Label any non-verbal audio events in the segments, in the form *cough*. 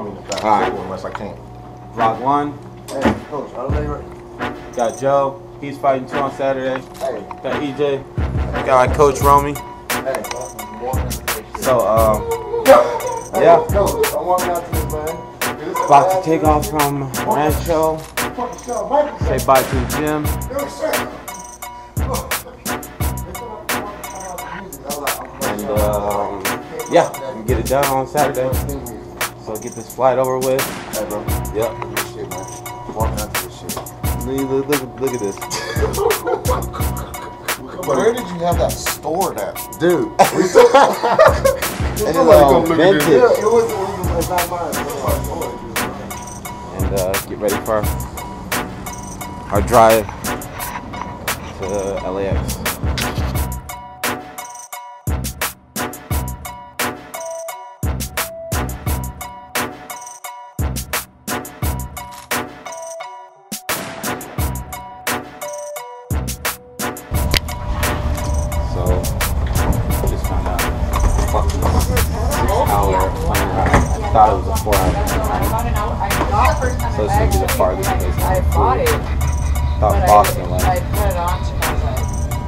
I mean, the fast All right. unless I can't. Vlog one. Hey, coach, I don't know. Got Joe. He's fighting two on Saturday. Hey, Got EJ. Got Coach Romy. hey, I'm walking out to this shit. So, um, Hey, yeah. Coach, I'm walking out to this, man. This is the about to take off from Rancho. Fucking show, Michael Say bye to the gym. And, um, yeah, get it done on Saturday. So get this flight over with. Hey, bro. Yep. Look at this shit, man. Walking out to this shit. Look, look, look at this. *laughs* Where did you have that stored at? Dude. *laughs* And vintage. Yeah, it was, it was, not mine. It's our story. and uh, get ready for our drive to LAX. Thought it was a four hour. So it's gonna be the farthest place I it, Thought Boston I, was. I put it on Chicago.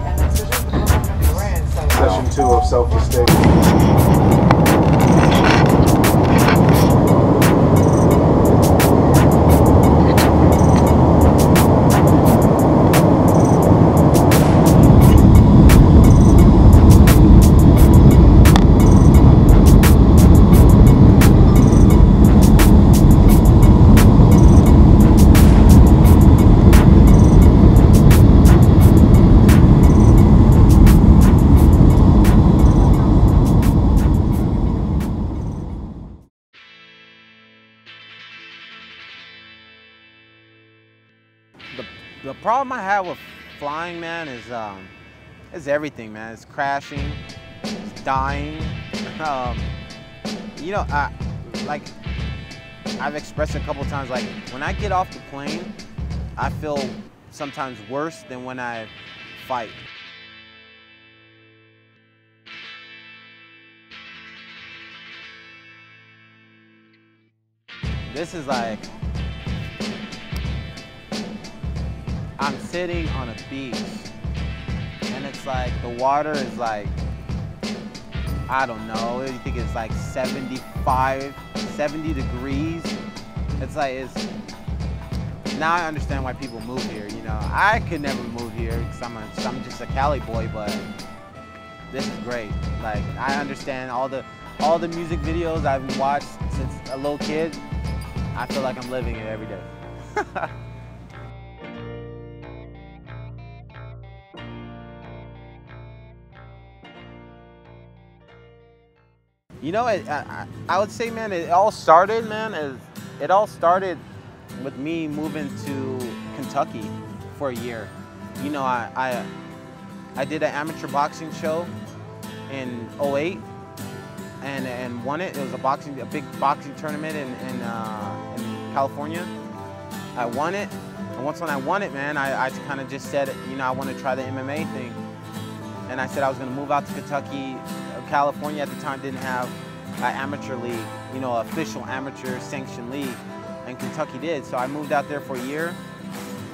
And it's just because I'm gonna be wearing so. Session two of self-esteem. Problem I have with flying, man, is um, is everything, man. It's crashing, it's dying. *laughs* Um, you know, I like I've expressed a couple times. Like when I get off the plane, I feel sometimes worse than when I fight. This is like I'm sitting on a beach and it's like the water is like I don't know, you think it's like 75, 70 degrees. It's like it's now I understand why people move here, you know. I could never move here because I'm I'm just a Cali boy, but this is great. Like I understand all the all the music videos I've watched since a little kid. I feel like I'm living it every day. *laughs* You know, it, I, I would say, man, it all started, man, is it all started with me moving to Kentucky for a year. You know, I I, I did an amateur boxing show in 08 and and won it. It was a boxing a big boxing tournament in in, uh, in California. I won it, and once when I won it, man, I, I kind of just said, you know, I want to try the MMA thing, and I said I was going to move out to Kentucky. California at the time didn't have an amateur league, you know, official amateur sanctioned league, and Kentucky did. So I moved out there for a year,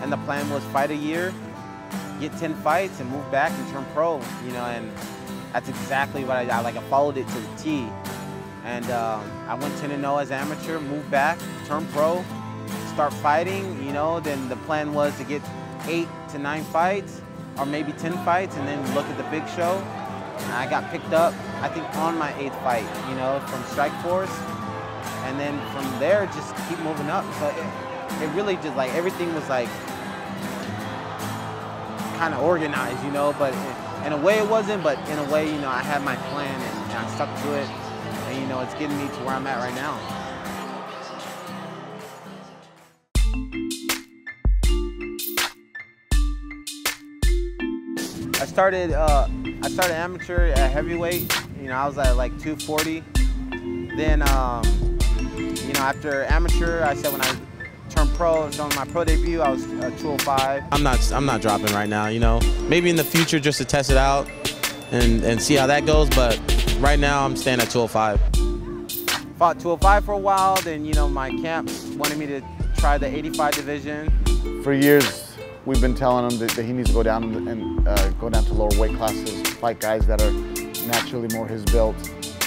and the plan was fight a year, get 10 fights, and move back and turn pro, you know, and that's exactly what I, I like. I followed it to the T, and um, I went 10 and 0 as amateur, moved back, turned pro, start fighting, you know. Then the plan was to get eight to nine fights, or maybe 10 fights, and then look at the big show. And I got picked up, I think, on my eighth fight, you know, from Strikeforce. And then from there, just keep moving up. So it, it really just like everything was like kind of organized, you know, but in, in a way it wasn't, but in a way, you know, I had my plan and, and I stuck to it. And, you know, it's getting me to where I'm at right now. I started uh, I started amateur at heavyweight. You know, I was at like 240. Then, um, you know, after amateur, I said when I turned pro, I was on my pro debut, I was uh, 205. I'm not I'm not dropping right now. You know, maybe in the future just to test it out and and see how that goes. But right now, I'm staying at 205. fought 205 for a while. Then you know my camp wanted me to try the 85 division. For years, we've been telling him that, that he needs to go down and uh, go down to lower weight classes, fight guys that are naturally more his build.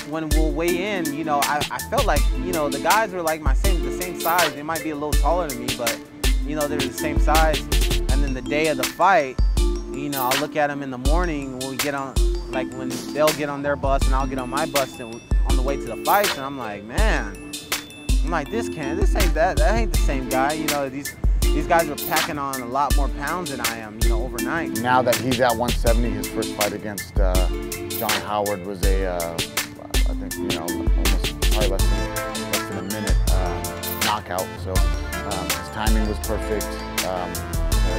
When we'll weigh in, you know, I, I felt like you know the guys were like my same the same size. They might be a little taller than me, but you know they're the same size. And then the day of the fight, you know, I'll look at them in the morning when we get on, like when they'll get on their bus and I'll get on my bus and on the way to the fights, and I'm like, man, I'm like, this can't, this ain't that, that ain't the same guy. You know, these these guys are packing on a lot more pounds than I am, you know, overnight. Now that he's at 170, his first fight against uh, John Howard was a, uh, I think, you know, almost probably less than, less than a minute uh, knockout. So um, his timing was perfect. Um,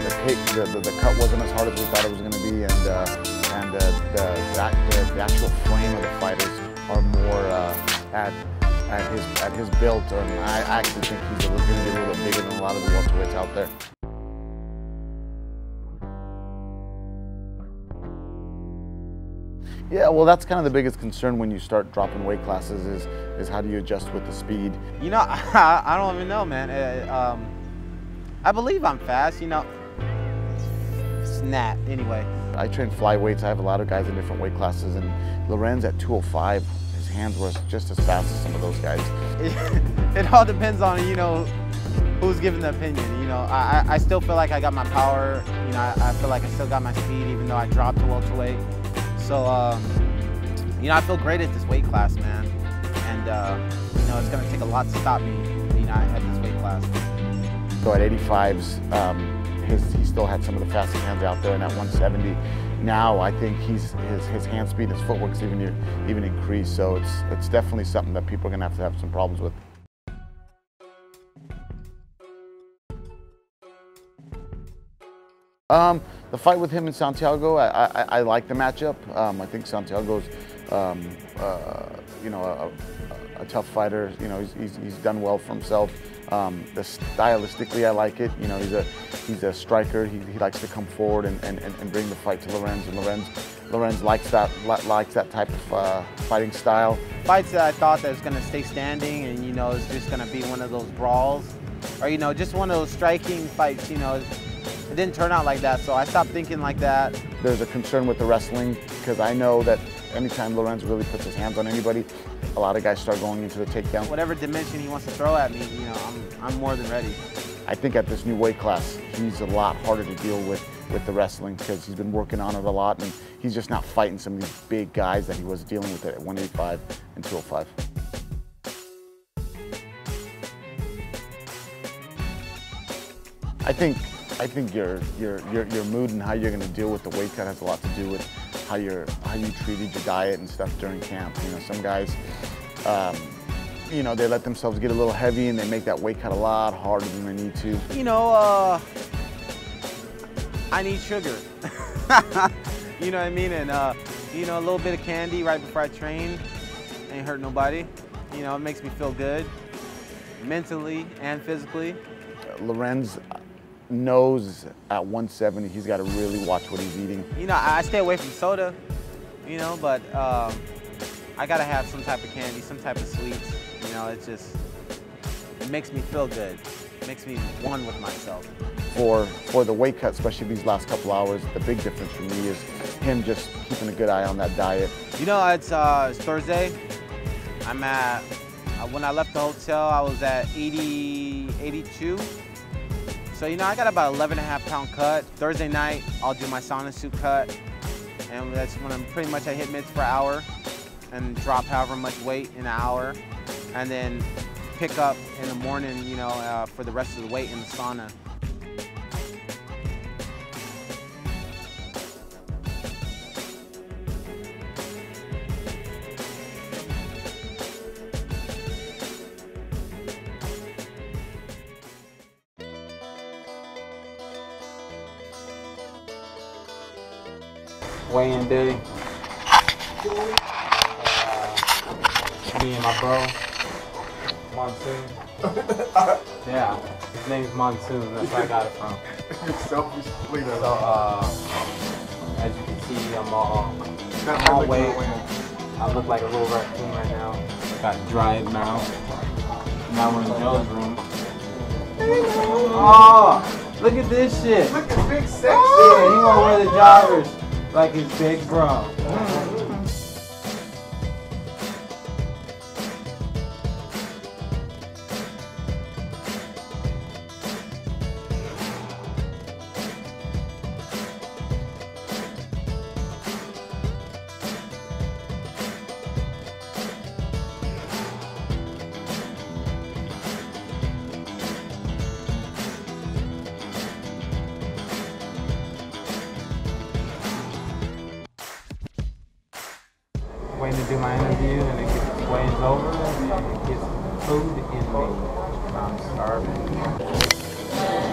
the, kick, the, the, the, cut wasn't as hard as we thought it was going to be, and uh, and uh, the, the, the, actual frame of the fighters are more uh, at at his at his build, and I actually think he's going to be a little bit bigger than a lot of the welterweights out there. Yeah, well, that's kind of the biggest concern when you start dropping weight classes is is how do you adjust with the speed? You know, I, *laughs* I don't even know, man. Uh, um, I believe I'm fast. You know, snap. Anyway. I train flyweights. I have a lot of guys in different weight classes, and Lorenz at 205 hands were just as fast as some of those guys. It, *laughs* it all depends on, you know, who's giving the opinion. You know, I, I still feel like I got my power. You know, I, I feel like I still got my speed, even though I dropped to welterweight. So, um, you know, I feel great at this weight class, man. And, uh, you know, it's going to take a lot to stop me, you know, at this weight class. So at 85s, um, his, he still had some of the fastest hands out there, and at 170, now I think he's his, his hand speed, his footwork's even even increased. So it's it's definitely something that people are gonna have to have some problems with. Um, the fight with him and Santiago, I, I, I like the matchup. Um, I think Santiago's, um, uh, you know, a, a, a, tough fighter. You know, he's, he's, he's done well for himself. Um, the stylistically, I like it. You know, he's a he's a striker. He, he likes to come forward and, and, and bring the fight to Lorenz. And Lorenz Lorenz likes that likes that type of uh, fighting style. Fights that I thought that was going to stay standing, and you know, it's just going to be one of those brawls, or you know, just one of those striking fights. You know, it didn't turn out like that, so I stopped thinking like that. There's a concern with the wrestling because I know that anytime Lorenz really puts his hands on anybody, a lot of guys start going into the takedown. Whatever dimension he wants to throw at me, you know, I'm, I'm more than ready. I think at this new weight class, he's a lot harder to deal with with the wrestling because he's been working on it a lot and he's just not fighting some of these big guys that he was dealing with at 185 and 205. I think I think your your your, your mood and how you're going to deal with the weight cut has a lot to do with how you how you treated your diet and stuff during camp. You know, some guys, um, you know, they let themselves get a little heavy and they make that weight cut a lot harder than they need to. You know, uh, I need sugar. *laughs* you know what I mean? And uh, you know, a little bit of candy right before I train ain't hurt nobody. You know, it makes me feel good mentally and physically. Lorenz knows at 170 he's got to really watch what he's eating. You know, I stay away from soda, you know, but um, I got to have some type of candy, some type of sweets. You know, it just, it makes me feel good. It makes me one with myself. For, for the weight cut, especially these last couple hours, the big difference for me is him just keeping a good eye on that diet. You know, it's, uh, it's Thursday. I'm at, uh, when I left the hotel, I was at 80, 82. So, you know, I got about 11 and a half pound cut. Thursday night, I'll do my sauna suit cut. And that's when I'm pretty much I hit mitts per hour and drop however much weight in an hour. And then pick up in the morning, you know, uh, for the rest of the weight in the sauna. Weigh-in day. Uh, me and my bro, Monsoon. *laughs* yeah, his name's Monsoon. That's where I got it from. *laughs* You're So, uh, as you can see, I'm all, I'm all weight. I look like a little raccoon right now. got dried mouth. Now we're in Joe's room. Oh, look at this shit. Look at Big Sexy. Yeah, he wanna wear the joggers like his big bro. To do my interview and it gets weighs over and it gets food in me. I'm starving.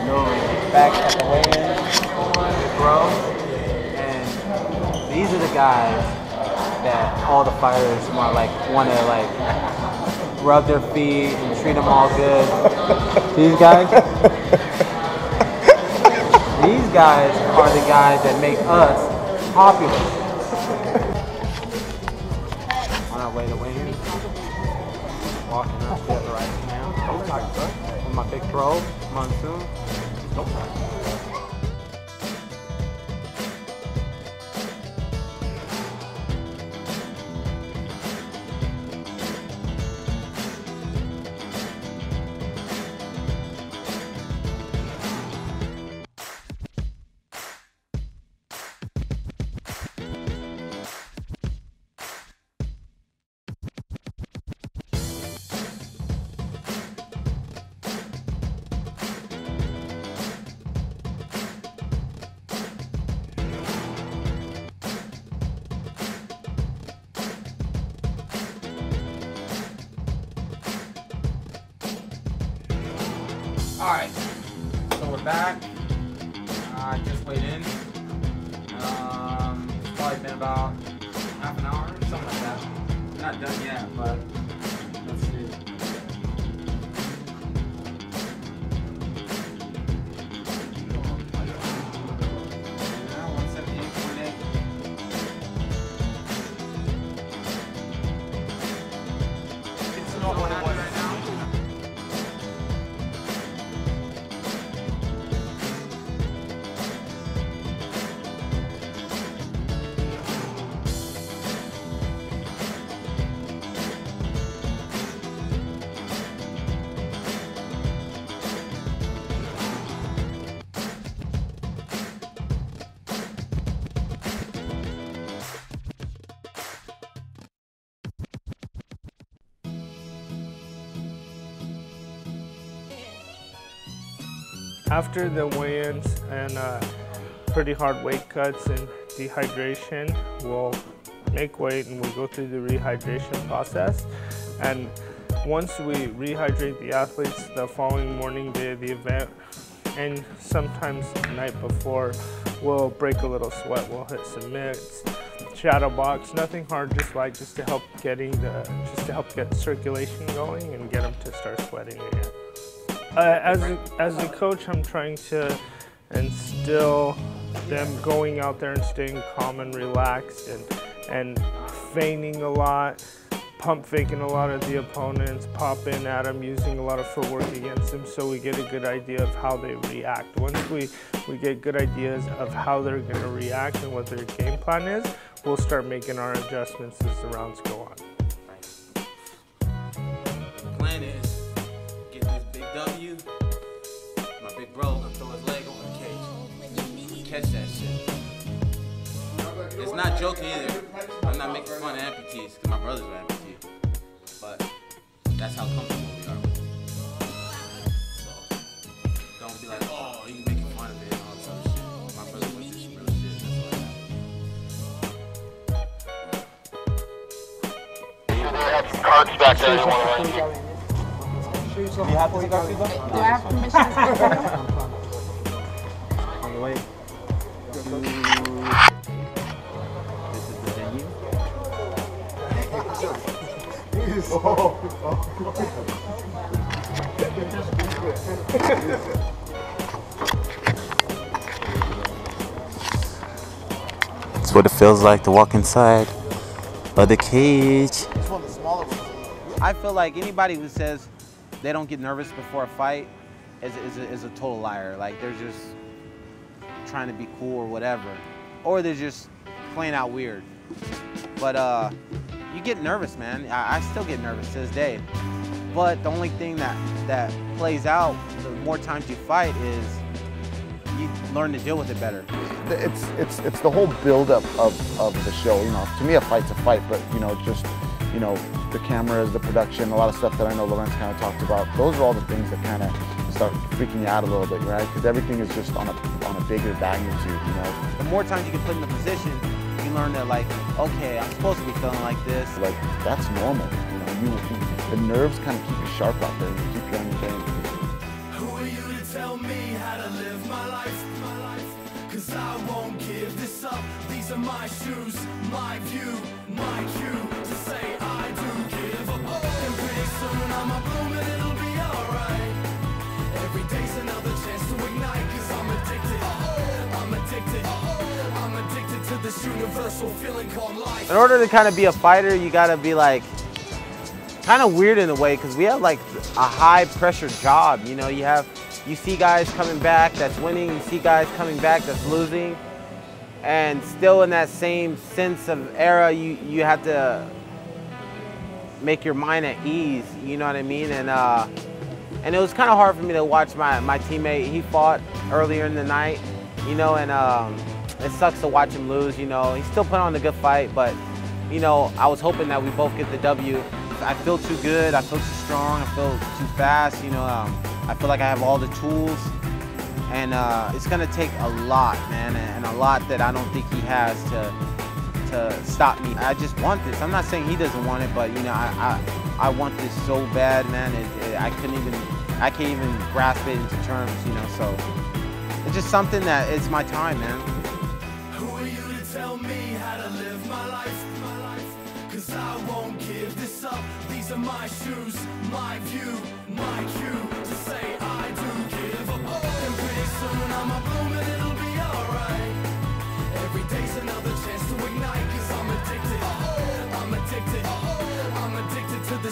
No, back at the weigh-in, bro. And these are the guys that all the fighters want like want to like rub their feet and treat them all good. These guys. *laughs* These guys are the guys that make us popular. My big bro, Monsoon. Alright, so we're back. I just weighed in. Um, it's probably been about half an hour, something like that. Not done yet, but After the weigh-ins and uh, pretty hard weight cuts and dehydration, we'll make weight and we'll go through the rehydration process. And once we rehydrate the athletes the following morning day of the event, and sometimes the night before, we'll break a little sweat. We'll hit some mitts, shadow box, nothing hard, just like just to help getting the just to help get circulation going and get them to start sweating again. Uh, as a, as a coach, I'm trying to instill them going out there and staying calm and relaxed and and feigning a lot, pump faking a lot of the opponents, pop in at them, using a lot of footwork against them, so we get a good idea of how they react. Once we we get good ideas of how they're going to react and what their game plan is, we'll start making our adjustments as the rounds go on. Big bro gonna throw his leg over the cage. Catch that shit. It's not joking either. I'm not making fun of amputees because my brother's an amputee. But that's how comfortable we are. So don't be like, oh, you making fun of it and all this other shit. My brother went through some real shit. That's what happened. Cards back there. You want to run? Do I have permission to say On the way this is the venue. That's what it feels like to walk inside of the cage. It's one smaller. I feel like anybody who says they don't get nervous before a fight is, is, a, is a total liar. Like they're just trying to be cool or whatever. Or they're just playing out weird. But uh, you get nervous, man. I, I still get nervous to this day. But the only thing that, that plays out the more times you fight is you learn to deal with it better. It's it's it's the whole buildup of, of the show. You know, to me, a fight's a fight, but you know, just you know, the cameras, the production, a lot of stuff that I know Lorenz kind of talked about. Those are all the things that kind of start freaking you out a little bit, right? Because everything is just on a on a bigger magnitude. You know, The more times you get put in the position, you learn that like, okay, I'm supposed to be feeling like this. like that's normal. You know, you, you the nerves kind of keep you sharp out there and keep you on your game. Who are you to tell me how to live my life? My life? Cause I won't give this up. These are my shoes, my view, my cue to say I do give up. Soon I'ma bloom and it'll be alright. Every day's another chance to ignite. Cause I'm addicted. I'm addicted. I'm addicted to this universal feeling called life. In order to kind of be a fighter, you gotta be like, kind of weird in a way, because we have like a high pressure job. You know, you have, you see guys coming back that's winning, you see guys coming back that's losing, and still in that same sense of era, you you have to make your mind at ease. You know what I mean? And uh, and it was kind of hard for me to watch my my teammate. He fought earlier in the night, you know, and um, it sucks to watch him lose. You know, he still put on a good fight, but you know, I was hoping that we both get the W. I feel too good. I feel too strong. I feel too fast. You know, um, I feel like I have all the tools, and uh, it's gonna take a lot, man, and a lot that I don't think he has to to stop me. I just want this. I'm not saying he doesn't want it, but you know, I I, I want this so bad, man. It, it, I couldn't even I can't even grasp it into terms, you know. So it's just something that it's my time, man. Who are you to tell me how to live my life? My life? Cause I won't give this up. These are my shoes, my view, my cue to say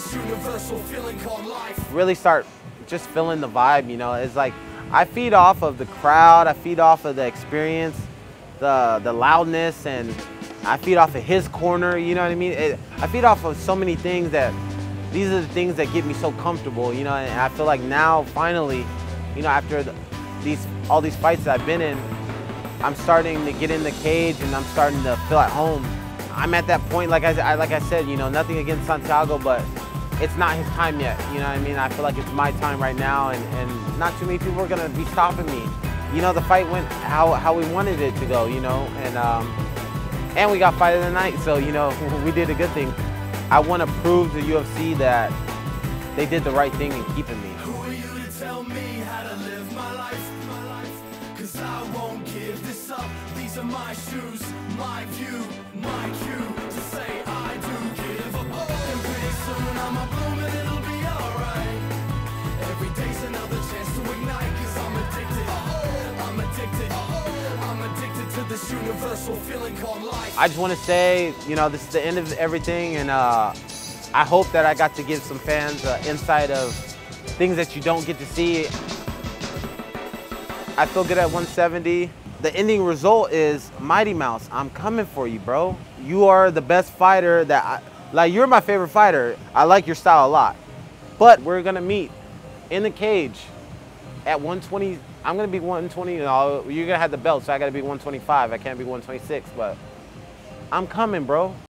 this universal feeling called life. really start just feeling the vibe, you know. It's like I feed off of the crowd, I feed off of the experience, the the loudness and I feed off of his corner, you know what I mean? It, I feed off of so many things that these are the things that get me so comfortable, you know, and I feel like now finally, you know, after the, these all these fights that I've been in, I'm starting to get in the cage and I'm starting to feel at home. I'm at that point, like I, I like I said, you know, nothing against Santiago, but it's not his time yet. You know what I mean? I feel like it's my time right now, and, and not too many people are gonna be stopping me. You know, the fight went how how we wanted it to go. You know, and um, and we got fight of the night, so you know *laughs* we did a good thing. I want to prove to UFC that they did the right thing in keeping me. Who are you to tell me how to live my life? My life? Cause I won't give this up. These are my shoes, my view, my cue universal feeling called life. I just want to say, you know, this is the end of everything, and uh, I hope that I got to give some fans uh, insight of things that you don't get to see. I feel good at 170. The ending result is Mighty Mouse. I'm coming for you, bro. You are the best fighter that I, like. You're my favorite fighter. I like your style a lot, but we're gonna meet in the cage at 120. I'm gonna be 120. You know, you're gonna have the belt, so I gotta be 125. I can't be 126, but I'm coming, bro.